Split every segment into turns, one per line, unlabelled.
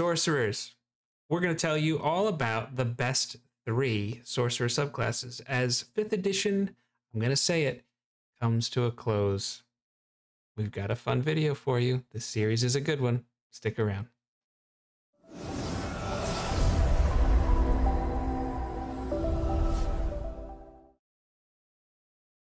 sorcerers. We're going to tell you all about the best three sorcerer subclasses as 5th edition, I'm going to say it, comes to a close. We've got a fun video for you. This series is a good one. Stick around.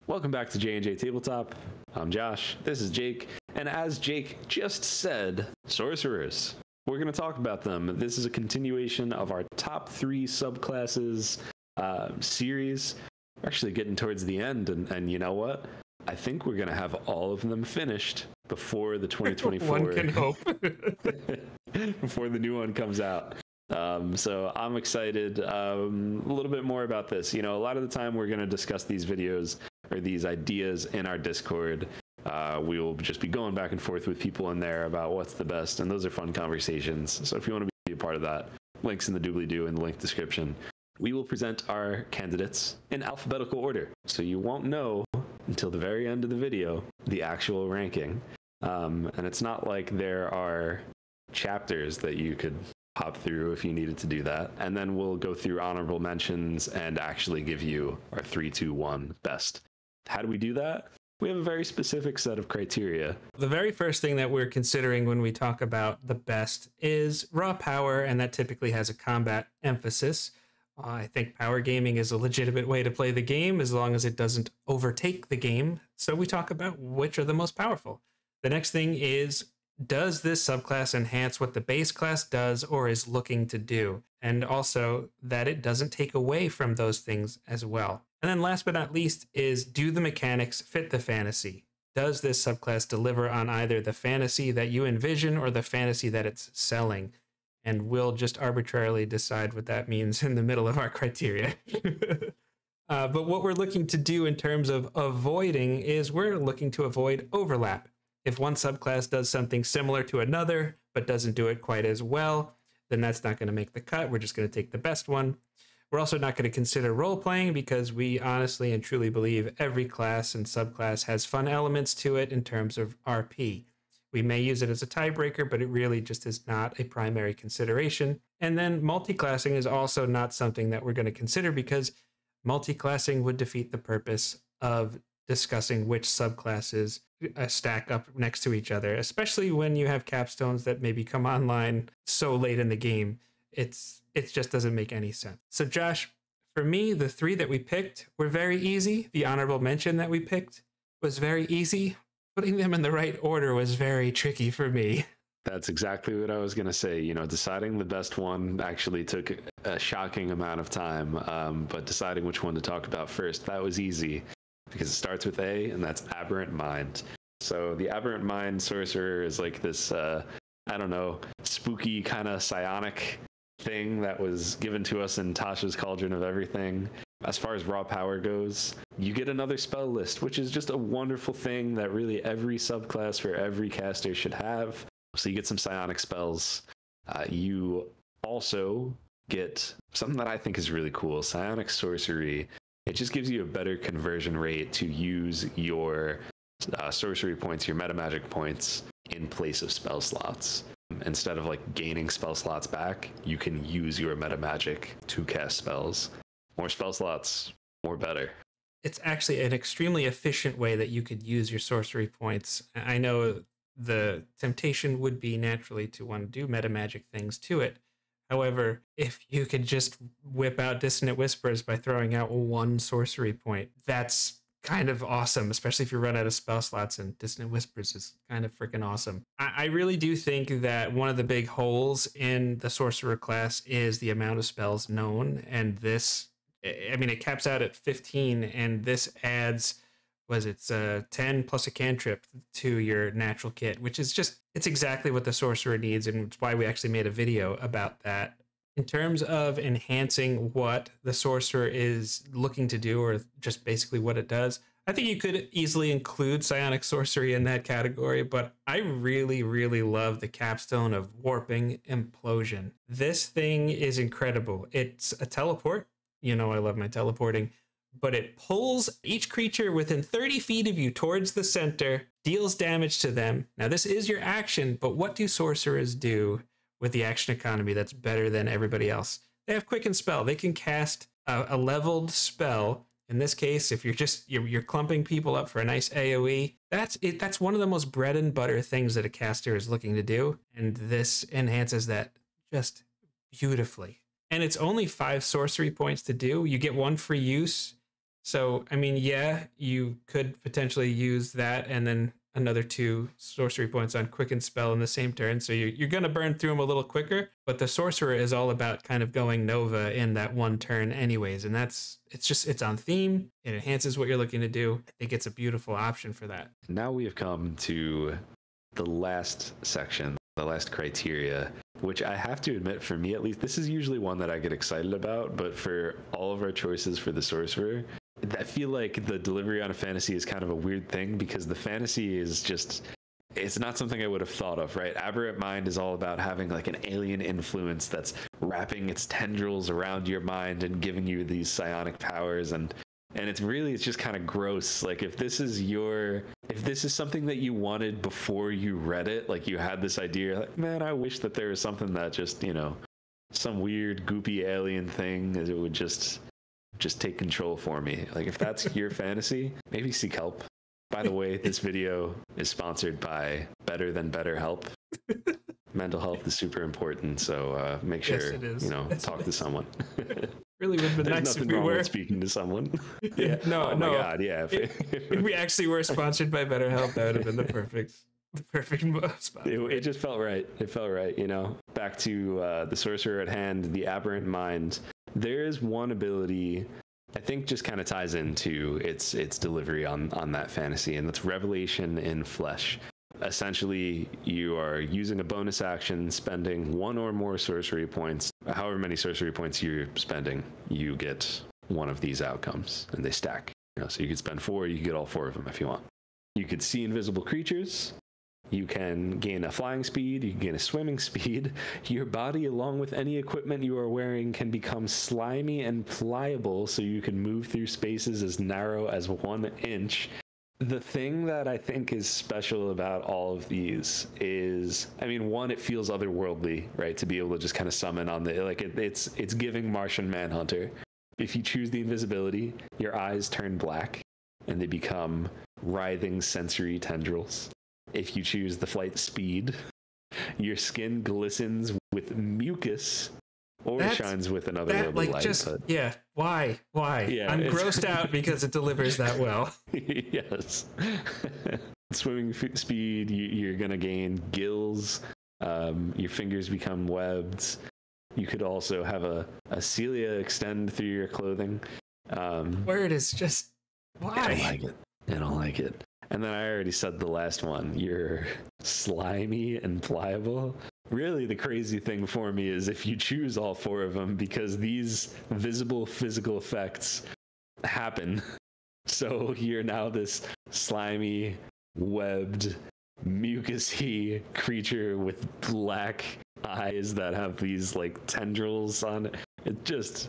Welcome back to J&J Tabletop. I'm Josh. This is Jake. And as Jake just said, sorcerers. We're going to talk about them. This is a continuation of our top three subclasses uh, series. We're actually getting towards the end, and, and you know what? I think we're going to have all of them finished before the 2024.
one can hope.
before the new one comes out. Um, so I'm excited um, a little bit more about this. You know, a lot of the time we're going to discuss these videos or these ideas in our Discord. Uh, we will just be going back and forth with people in there about what's the best, and those are fun conversations. So if you want to be a part of that, links in the doobly doo in the link description. We will present our candidates in alphabetical order, so you won't know until the very end of the video the actual ranking. Um, and it's not like there are chapters that you could hop through if you needed to do that. And then we'll go through honorable mentions and actually give you our three, two, one best. How do we do that? We have a very specific set of criteria.
The very first thing that we're considering when we talk about the best is raw power, and that typically has a combat emphasis. Uh, I think power gaming is a legitimate way to play the game as long as it doesn't overtake the game. So we talk about which are the most powerful. The next thing is does this subclass enhance what the base class does or is looking to do? And also that it doesn't take away from those things as well. And then last but not least is do the mechanics fit the fantasy? Does this subclass deliver on either the fantasy that you envision or the fantasy that it's selling? And we'll just arbitrarily decide what that means in the middle of our criteria. uh, but what we're looking to do in terms of avoiding is we're looking to avoid overlap. If one subclass does something similar to another, but doesn't do it quite as well, then that's not going to make the cut. We're just going to take the best one. We're also not going to consider role playing because we honestly and truly believe every class and subclass has fun elements to it in terms of RP. We may use it as a tiebreaker, but it really just is not a primary consideration. And then multiclassing is also not something that we're going to consider because multiclassing would defeat the purpose of discussing which subclasses uh, stack up next to each other, especially when you have capstones that maybe come online so late in the game. It's it just doesn't make any sense. So, Josh, for me, the three that we picked were very easy. The honorable mention that we picked was very easy. Putting them in the right order was very tricky for me.
That's exactly what I was going to say. You know, deciding the best one actually took a shocking amount of time, um, but deciding which one to talk about first, that was easy because it starts with A, and that's Aberrant Mind. So the Aberrant Mind Sorcerer is like this, uh, I don't know, spooky kind of psionic thing that was given to us in Tasha's Cauldron of Everything. As far as raw power goes, you get another spell list, which is just a wonderful thing that really every subclass for every caster should have. So you get some psionic spells. Uh, you also get something that I think is really cool psionic sorcery. It just gives you a better conversion rate to use your uh, sorcery points, your meta magic points, in place of spell slots instead of like gaining spell slots back, you can use your meta magic to cast spells. More spell slots, more better.
It's actually an extremely efficient way that you could use your sorcery points. I know the temptation would be naturally to want to do meta magic things to it. However, if you could just whip out Dissonant Whispers by throwing out one sorcery point, that's kind of awesome, especially if you run out of spell slots and Dissonant Whispers is kind of freaking awesome. I, I, really do think that one of the big holes in the sorcerer class is the amount of spells known. And this, I mean, it caps out at 15, and this adds, was it uh, 10 plus a cantrip to your natural kit, which is just, it's exactly what the sorcerer needs. And it's why we actually made a video about that in terms of enhancing what the sorcerer is looking to do or just basically what it does i think you could easily include psionic sorcery in that category but i really really love the capstone of warping implosion. This thing is incredible. It's a teleport. You know i love my teleporting but it pulls each creature within 30 feet of you towards the center deals damage to them. Now this is your action but what do sorcerers do with the action economy that's better than everybody else. They have quicken spell. They can cast a, a leveled spell. In this case, if you're just you're, you're clumping people up for a nice AOE, that's it. That's one of the most bread and butter things that a caster is looking to do, and this enhances that just beautifully. And it's only five sorcery points to do. You get one free use. So, I mean, yeah, you could potentially use that and then another two sorcery points on quicken spell in the same turn. So you're, you're going to burn through them a little quicker. But the sorcerer is all about kind of going Nova in that one turn, anyways. And that's, it's just, it's on theme. It enhances what you're looking to do. I think it's a beautiful option for that.
Now we have come to the last section, the last criteria, which I have to admit, for me at least, this is usually one that I get excited about. But for all of our choices for the sorcerer, I feel like the delivery on a fantasy is kind of a weird thing because the fantasy is just it's not something I would have thought of, right? Aberrant Mind is all about having like an alien influence that's wrapping its tendrils around your mind and giving you these psionic powers and and it's really it's just kind of gross like if this is your if this is something that you wanted before you read it like you had this idea like man i wish that there was something that just you know some weird goopy alien thing it would just just take control for me. Like if that's your fantasy, maybe seek help. By the way, this video is sponsored by Better Than Better Help. Mental health is super important, so uh, make sure yes, you know yes, talk to someone.
really would have been
There's
nice
nothing
if we
wrong
were
with speaking to someone.
yeah, no,
oh
no.
my god, yeah.
If, if we actually were sponsored by BetterHelp, that would have been the perfect the perfect spot.
It, it, just felt right. It felt right, you know. Back to uh, the sorcerer at hand, the aberrant mind. There is one ability I think just kind of ties into its its delivery on on that fantasy, and that's revelation in flesh. Essentially, you are using a bonus action, spending one or more sorcery points. However many sorcery points you're spending, you get one of these outcomes, and they stack. You know, so you could spend four, you could get all four of them if you want. You could see invisible creatures, you can gain a flying speed, you can gain a swimming speed. Your body, along with any equipment you are wearing, can become slimy and pliable so you can move through spaces as narrow as one inch. The thing that I think is special about all of these is, I mean, one, it feels otherworldly, right? To be able to just kind of summon on the like, it, it's it's giving Martian Manhunter. If you choose the invisibility, your eyes turn black and they become writhing sensory tendrils. If you choose the flight speed, your skin glistens with mucus or That's, shines with another that,
like
light.
Just, but... Yeah, why? Why? Yeah, I'm grossed out because it delivers that well.
yes. Swimming speed, you, are going to gain gills. Um, your fingers become webbed. You could also have a, a cilia extend through your clothing. Um,
Word is just why?
I don't like it. I don't like it. And then I already said the last one. You're slimy and pliable. Really, the crazy thing for me is if you choose all four of them, because these visible physical effects happen. So you're now this slimy, webbed, mucusy creature with black eyes that have these like tendrils on it. It's just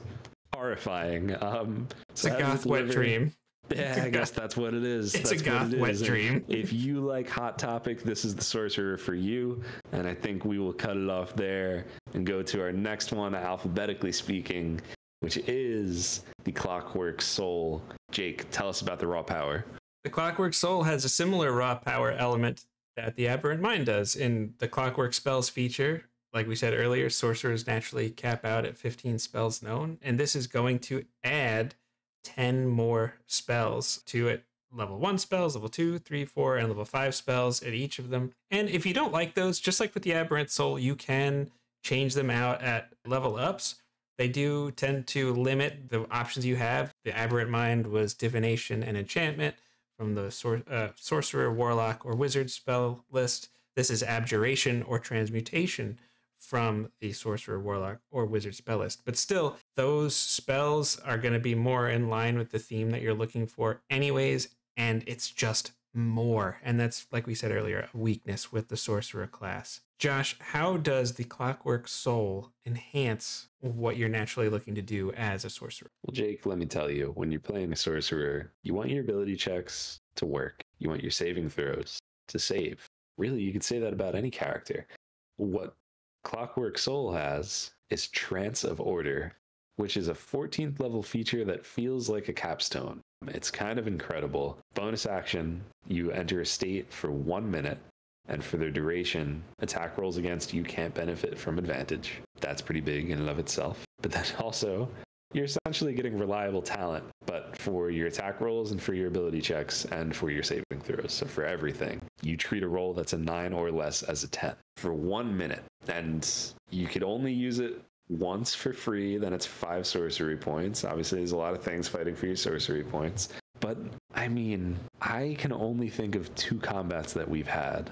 horrifying. Um,
it's so a goth wet dream.
Yeah, I guess that's what it is.
It's
that's
a goth wet dream.
if you like Hot Topic, this is the sorcerer for you. And I think we will cut it off there and go to our next one, alphabetically speaking, which is the Clockwork Soul. Jake, tell us about the raw power.
The Clockwork Soul has a similar raw power element that the Aberrant Mind does. In the Clockwork Spells feature, like we said earlier, sorcerers naturally cap out at 15 spells known. And this is going to add 10 more spells to it level one spells, level two, three, four, and level five spells at each of them. And if you don't like those, just like with the Aberrant Soul, you can change them out at level ups. They do tend to limit the options you have. The Aberrant Mind was Divination and Enchantment from the sor- uh, Sorcerer, Warlock, or Wizard spell list. This is Abjuration or Transmutation from the sorcerer, warlock, or wizard spell list. But still, those spells are going to be more in line with the theme that you're looking for, anyways. And it's just more. And that's, like we said earlier, a weakness with the sorcerer class. Josh, how does the Clockwork Soul enhance what you're naturally looking to do as a sorcerer?
Well, Jake, let me tell you, when you're playing a sorcerer, you want your ability checks to work, you want your saving throws to save. Really, you could say that about any character. What Clockwork Soul has is Trance of Order, which is a 14th level feature that feels like a capstone. It's kind of incredible. Bonus action, you enter a state for one minute, and for their duration, attack rolls against you can't benefit from advantage. That's pretty big in and of itself. But then also, you're essentially getting reliable talent, but for your attack rolls and for your ability checks and for your saving throws. So for everything, you treat a roll that's a nine or less as a 10 for one minute. And you could only use it once for free, then it's five sorcery points. Obviously, there's a lot of things fighting for your sorcery points. But I mean, I can only think of two combats that we've had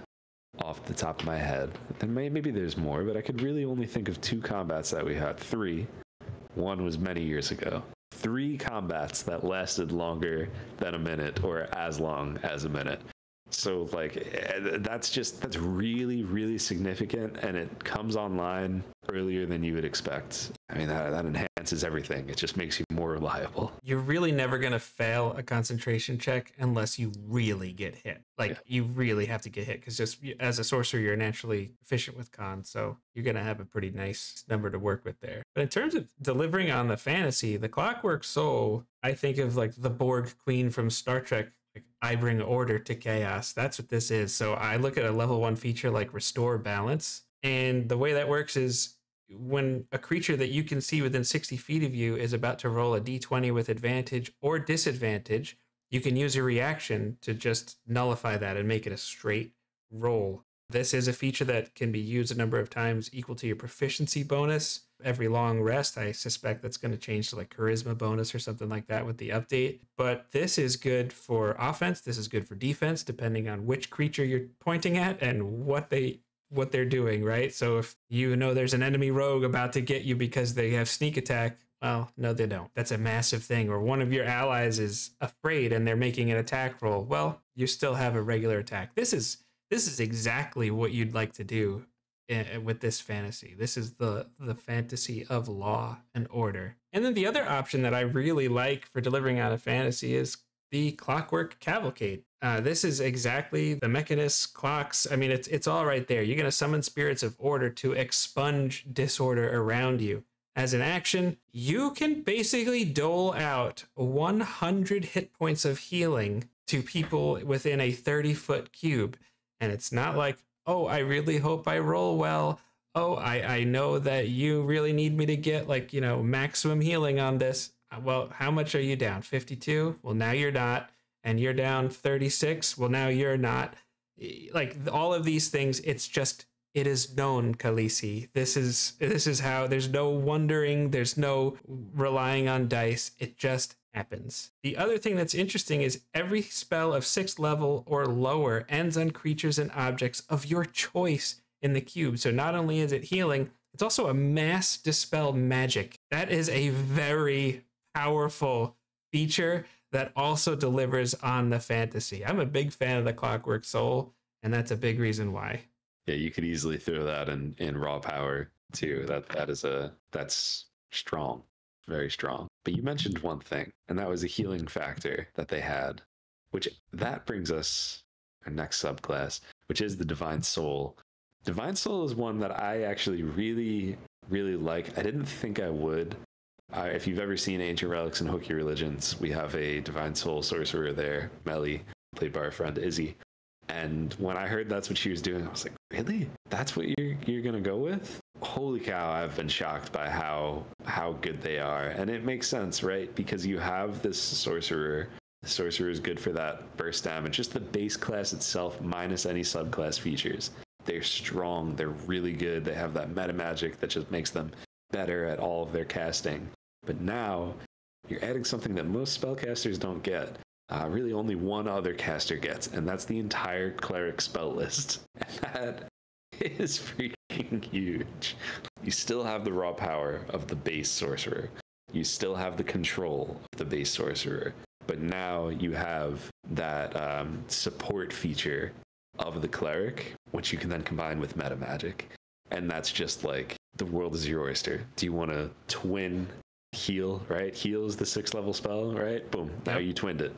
off the top of my head. And maybe there's more, but I could really only think of two combats that we had. Three. One was many years ago. Three combats that lasted longer than a minute or as long as a minute. So like eh, that's just that's really really significant and it comes online earlier than you would expect. I mean that that enhances everything. It just makes you more reliable.
You're really never going to fail a concentration check unless you really get hit. Like yeah. you really have to get hit cuz just as a sorcerer you're naturally efficient with con, so you're going to have a pretty nice number to work with there. But in terms of delivering on the fantasy, the Clockwork Soul, I think of like the Borg Queen from Star Trek I bring order to chaos. That's what this is. So I look at a level one feature like restore balance. And the way that works is when a creature that you can see within 60 feet of you is about to roll a d20 with advantage or disadvantage, you can use a reaction to just nullify that and make it a straight roll. This is a feature that can be used a number of times equal to your proficiency bonus. Every long rest, I suspect that's going to change to like charisma bonus or something like that with the update. But this is good for offense. This is good for defense, depending on which creature you're pointing at and what they what they're doing, right? So if you know there's an enemy rogue about to get you because they have sneak attack, well, no, they don't. That's a massive thing. Or one of your allies is afraid and they're making an attack roll. Well, you still have a regular attack. This is this is exactly what you'd like to do with this fantasy. This is the the fantasy of law and order. And then the other option that I really like for delivering out a fantasy is the Clockwork Cavalcade. Uh, this is exactly the Mechanist clocks. I mean, it's it's all right there. You're going to summon spirits of order to expunge disorder around you. As an action, you can basically dole out 100 hit points of healing to people within a 30 foot cube. And it's not like, oh, I really hope I roll well. Oh, I, I know that you really need me to get like, you know, maximum healing on this. Uh, well, how much are you down? 52? Well, now you're not. And you're down 36? Well, now you're not. Like all of these things, it's just it is known, Khaleesi. This is this is how there's no wondering, there's no relying on dice. It just happens. The other thing that's interesting is every spell of sixth level or lower ends on creatures and objects of your choice in the cube. So not only is it healing, it's also a mass dispel magic. That is a very powerful feature that also delivers on the fantasy. I'm a big fan of the Clockwork Soul, and that's a big reason why.
Yeah, you could easily throw that in in raw power too. That that is a that's strong very strong. But you mentioned one thing, and that was a healing factor that they had, which that brings us our next subclass, which is the Divine Soul. Divine Soul is one that I actually really, really like. I didn't think I would. If you've ever seen Ancient Relics and Hooky Religions, we have a Divine Soul sorcerer there, Melly, played by our friend Izzy. And when I heard that's what she was doing, I was like, really? That's what you're you're gonna go with? Holy cow! I've been shocked by how how good they are, and it makes sense, right? Because you have this sorcerer. The sorcerer is good for that burst damage. Just the base class itself, minus any subclass features. They're strong. They're really good. They have that meta magic that just makes them better at all of their casting. But now you're adding something that most spellcasters don't get uh, really only one other caster gets, and that's the entire cleric spell list. And that is freaking huge. You still have the raw power of the base sorcerer. You still have the control of the base sorcerer, but now you have that um, support feature of the cleric, which you can then combine with meta magic. And that's just like the world is your oyster. Do you want to twin heal, right? Heal is the sixth level spell, right? Boom. Now yep. you twinned it.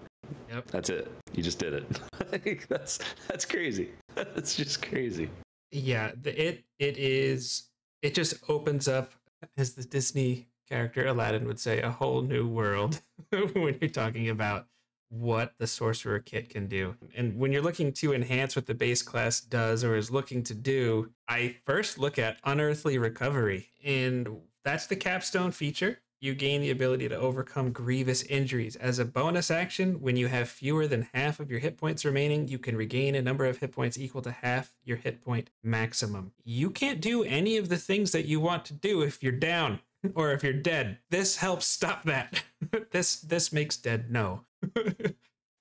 Yep. That's it. You just did it. that's that's crazy. That's just crazy.
Yeah, it it is it just opens up, as the Disney character Aladdin would say, a whole new world when you're talking about what the sorcerer kit can do. And when you're looking to enhance what the base class does or is looking to do, I first look at unearthly recovery. And that's the capstone feature. You gain the ability to overcome grievous injuries. As a bonus action, when you have fewer than half of your hit points remaining, you can regain a number of hit points equal to half your hit point maximum. You can't do any of the things that you want to do if you're down or if you're dead. This helps stop that. this this makes dead no.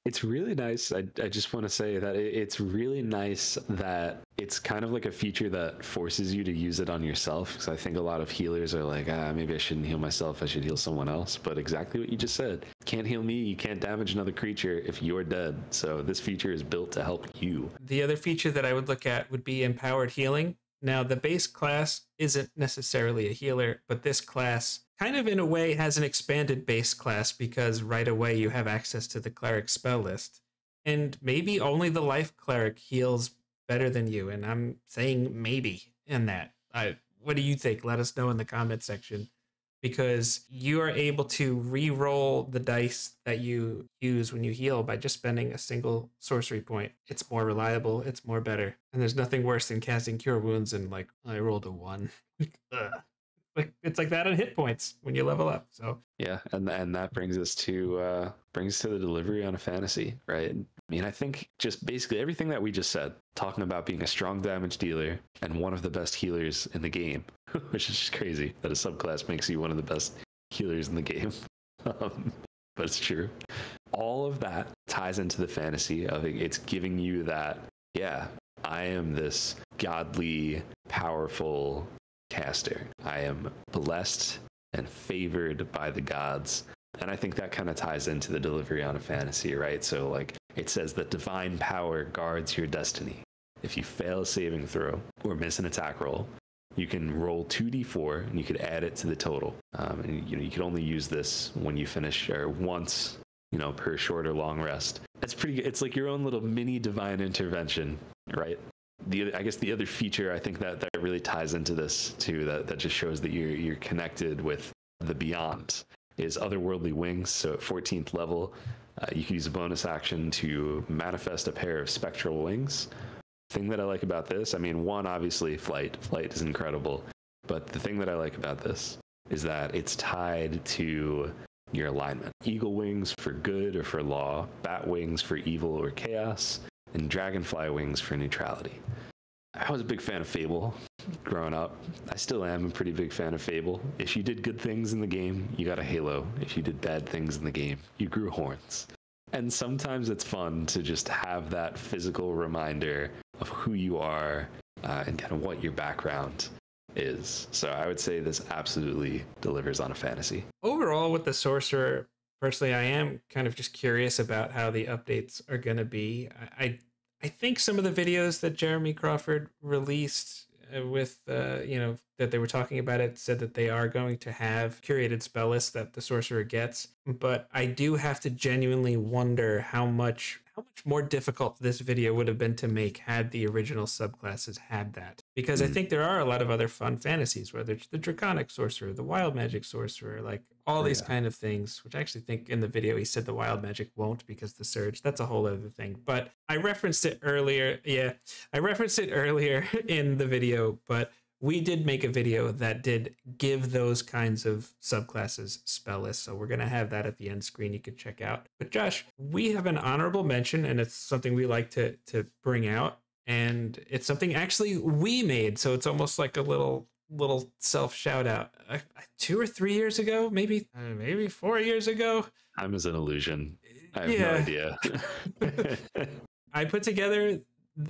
it's really nice. I, I just want to say that it, it's really nice that it's kind of like a feature that forces you to use it on yourself. Because I think a lot of healers are like, ah, maybe I shouldn't heal myself. I should heal someone else. But exactly what you just said. Can't heal me. You can't damage another creature if you're dead. So this feature is built to help you.
The other feature that I would look at would be empowered healing. Now, the base class isn't necessarily a healer, but this class kind of in a way has an expanded base class because right away you have access to the cleric spell list. And maybe only the life cleric heals better than you. And I'm saying maybe in that. I, what do you think? Let us know in the comment section because you are able to re-roll the dice that you use when you heal by just spending a single sorcery point. It's more reliable, it's more better. And there's nothing worse than casting cure wounds and like I rolled a 1. like it's like that on hit points when you level up. So
yeah, and and that brings us to uh brings to the delivery on a fantasy, right? I mean, I think just basically everything that we just said, talking about being a strong damage dealer and one of the best healers in the game, which is just crazy that a subclass makes you one of the best healers in the game. um, but it's true. All of that ties into the fantasy of it. It's giving you that, yeah, I am this godly, powerful caster. I am blessed and favored by the gods. And I think that kind of ties into the delivery on a fantasy, right? So, like, it says that divine power guards your destiny. If you fail a saving throw or miss an attack roll, you can roll 2d4 and you could add it to the total. Um, and you know, you can only use this when you finish or once, you know, per short or long rest. It's pretty, it's like your own little mini divine intervention, right? The I guess the other feature I think that that really ties into this too that that just shows that you're you're connected with the beyond is otherworldly wings. So at 14th level, uh, you can use a bonus action to manifest a pair of spectral wings. Thing that I like about this, I mean, one obviously flight. Flight is incredible, but the thing that I like about this is that it's tied to your alignment. Eagle wings for good or for law, bat wings for evil or chaos, and dragonfly wings for neutrality. I was a big fan of Fable growing up. I still am a pretty big fan of Fable. If you did good things in the game, you got a halo. If you did bad things in the game, you grew horns. And sometimes it's fun to just have that physical reminder of who you are uh, and kind of what your background is. So I would say this absolutely delivers on a fantasy.
Overall, with the sorcerer, personally, I am kind of just curious about how the updates are going to be. I, I, I think some of the videos that Jeremy Crawford released uh, with uh, you know that they were talking about it said that they are going to have curated spell lists that the sorcerer gets but i do have to genuinely wonder how much how much more difficult this video would have been to make had the original subclasses had that because mm. i hmm. think there are a lot of other fun fantasies whether it's the draconic sorcerer the wild magic sorcerer like all oh, these yeah. kind of things which i actually think in the video he said the wild magic won't because the surge that's a whole other thing but i referenced it earlier yeah i referenced it earlier in the video but we did make a video that did give those kinds of subclasses spell lists. So we're going to have that at the end screen you can check out. But Josh, we have an honorable mention and it's something we like to to bring out and it's something actually we made. So it's almost like a little little self shout out. Uh, two or 3 years ago, maybe uh, maybe 4 years ago.
Time is an illusion. I have yeah. no idea.
I put together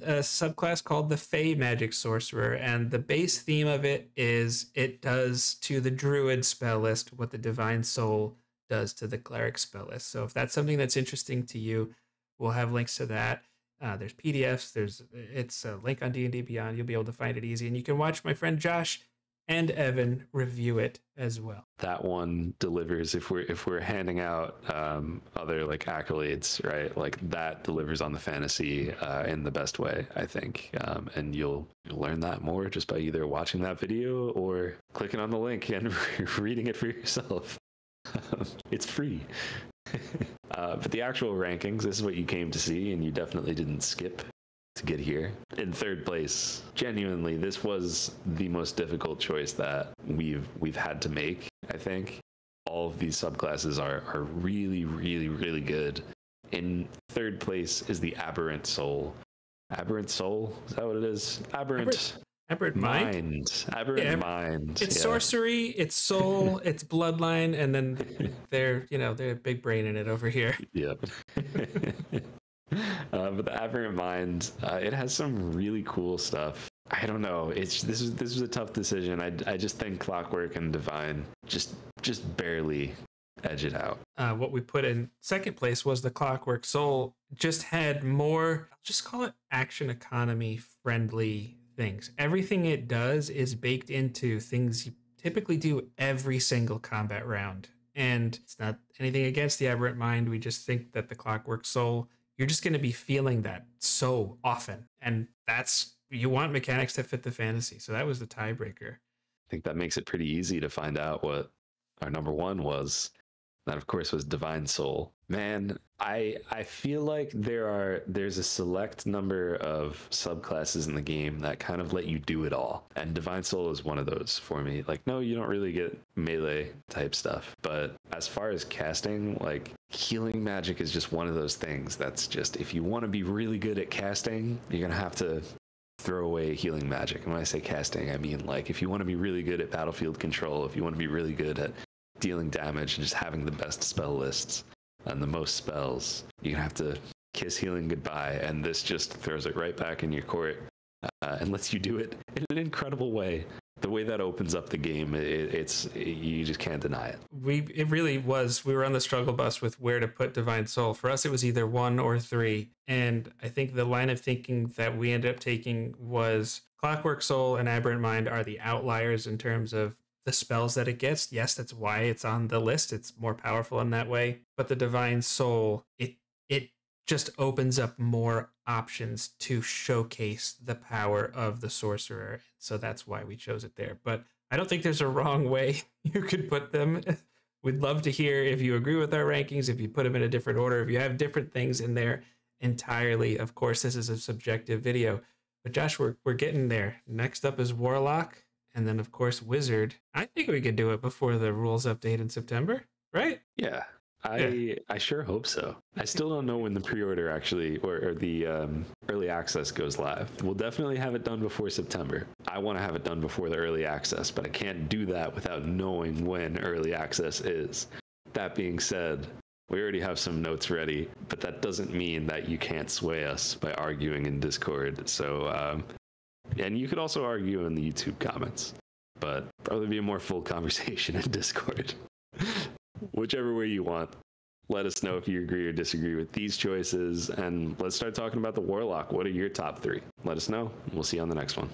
a subclass called the Fey Magic Sorcerer, and the base theme of it is it does to the Druid spell list what the Divine Soul does to the Cleric spell list. So if that's something that's interesting to you, we'll have links to that. Uh, there's PDFs. There's it's a link on D and D Beyond. You'll be able to find it easy, and you can watch my friend Josh and Evan review it as well.
That one delivers if we're if we're handing out um, other like accolades, right? Like that delivers on the fantasy uh, in the best way, I think. Um, and you'll, you'll learn that more just by either watching that video or clicking on the link and reading it for yourself. it's free. uh, but the actual rankings, this is what you came to see, and you definitely didn't skip to get here. In third place, genuinely, this was the most difficult choice that we've we've had to make. I think all of these subclasses are are really, really, really good. In third place is the Aberrant Soul. Aberrant Soul? Is that what it is? Aberrant.
Aberrant
mind. mind. Aberrant
yeah,
mind.
It's yeah. sorcery, it's soul, it's bloodline, and then they're you know they're big brain in it over here.
Yep. Uh, but the Aberrant Mind, uh, it has some really cool stuff. I don't know. It's this is this was a tough decision. I, I just think Clockwork and Divine just just barely edge it out.
Uh, what we put in second place was the Clockwork Soul. Just had more, just call it action economy friendly things. Everything it does is baked into things you typically do every single combat round. And it's not anything against the Aberrant Mind. We just think that the Clockwork Soul you're just going to be feeling that so often. And that's, you want mechanics that fit the fantasy. So that was the tiebreaker.
I think that makes it pretty easy to find out what our number one was. That of course was Divine Soul. Man, I I feel like there are there's a select number of subclasses in the game that kind of let you do it all. And Divine Soul is one of those for me. Like no, you don't really get melee type stuff, but as far as casting, like healing magic is just one of those things that's just if you want to be really good at casting, you're to have to throw away healing magic. And when I say casting, I mean like if you want to be really good at battlefield control, if you want to be really good at dealing damage and just having the best spell lists and the most spells, gonna have to kiss healing goodbye, and this just throws it right back in your court uh, and lets you do it in an incredible way. The way that opens up the game, it, it's it, you just can't deny it.
We it really was. We were on the struggle bus with where to put Divine Soul. For us, it was either one or three, and I think the line of thinking that we ended up taking was Clockwork Soul and Aberrant Mind are the outliers in terms of the spells that it gets. Yes, that's why it's on the list. It's more powerful in that way. But the divine soul, it it just opens up more options to showcase the power of the sorcerer. So that's why we chose it there. But I don't think there's a wrong way you could put them. We'd love to hear if you agree with our rankings, if you put them in a different order, if you have different things in there entirely. Of course, this is a subjective video. But Josh, we're, we're getting there. Next up is Warlock and then of course Wizard. I think we could do it before the rules update in September, right?
Yeah. I yeah. I sure hope so. I still don't know when the pre-order actually or, or the um, early access goes live. We'll definitely have it done before September. I want to have it done before the early access, but I can't do that without knowing when early access is. That being said, we already have some notes ready, but that doesn't mean that you can't sway us by arguing in Discord. So um, and you could also argue in the YouTube comments, but probably be a more full conversation in Discord. Whichever way you want. Let us know if you agree or disagree with these choices, and let's start talking about the Warlock. What are your top three? Let us know. We'll see you on the next one.